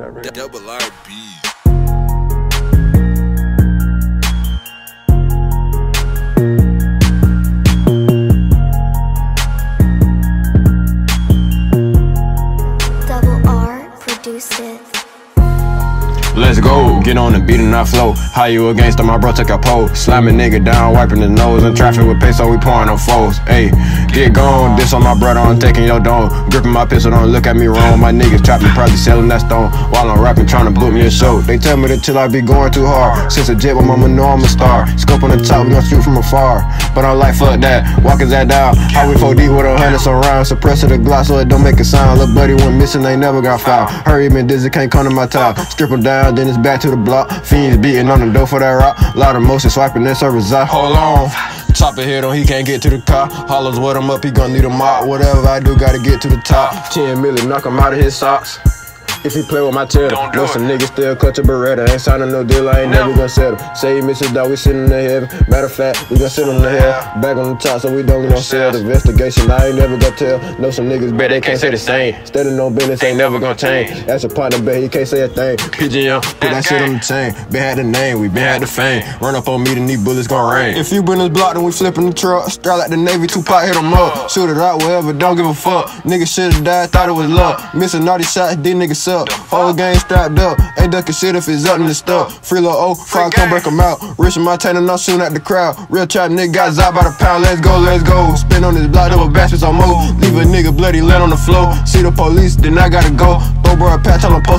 that, right? Double RB. Double Let's go, get on the beat and I flow. How you a gangster, my bro took a pole. Slam Slamming nigga down, wiping his nose. In traffic with peso, we pouring on foes. Hey, get gone. This on my brother, I'm taking your dome. Gripping my pistol, don't look at me wrong. My niggas trapping, probably selling that stone. While I'm rapping, trying to book me a show. They tell me that till I be going too hard. Since a jet, my mama know I'm a star. Scope on the top, we gon' shoot from afar. But I'm like, fuck that. Walking that down. How we 4 deep with a hundred some rounds. Suppressor the gloss so it don't make a sound. Little buddy went missing, they never got found. Hurry, been dizzy, can't come to my top. Strip him down, then it's back to the block. Fiends beating on the door for that rock. Lot of motion swiping that service out. Hold on. Chop a head on, he can't get to the car. Hollows what him up, he gon' need a mop. Whatever I do, gotta get to the top. 10 million, knock him out of his socks. If he play with my tail, know some niggas still cut your beretta. Ain't signing no deal, I ain't never gonna settle. Say he misses dog, we sitting in the heaven. Matter of fact, we gon' sit on the hell. Back on the top, so we don't get no sell. The investigation, I ain't never gonna tell. Know some niggas bet they can't say the same. Steady no business, ain't never gonna change. That's a partner, bet he can't say a thing. PGM, put that shit on the chain. Been had the name, we been had the fame. Run up on me, then these bullets gon' rain. If you bring this block, then we flipping the truck. Strap like the Navy, Tupac hit 'em up. Shoot it out, whatever, don't give a fuck. Niggas should've died, thought it was luck. Missing all these shots, these niggas suck. Whole game strapped up, ain't ducking shit if it's up in the stuff. Free little O, fire come break 'em out. Rich in Montana, not shooting at the crowd. Real trap nigga got zopped by the pound, let's go, let's go. Spin on this block, double baskets on move. Leave a nigga bloody, land on the floor. See the police, then I gotta go. Throw bro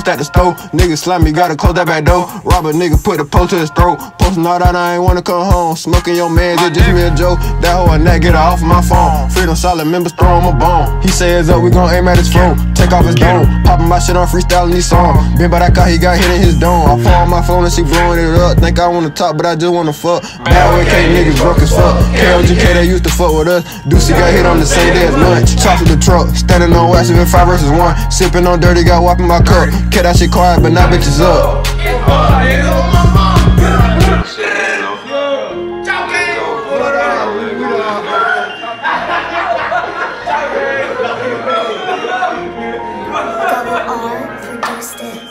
post at the stove. Nigga slap me, gotta close that back door. Rob a nigga, put a post to his throat. Posting all that, I ain't wanna come home. Smoking your man, it just me a joke. That hoe a neck, get her off my phone. Freedom solid members, throw him a bone. He says up, we gon' aim at his phone. Take off his dome. Popping my shit on freestyling these songs. Been by that car, he got hit in his dome. I pull on my phone and she blowing it up. Think I wanna talk, but I just wanna fuck. Bad way K niggas broke as fuck. KLGK, they used to fuck with us. Deucey got hit on the same day as lunch. Of the truck, standing on wax in five versus one. Sipping on dirty, got wiping my cup. Cut that shit quiet, but now bitches up. Produced it.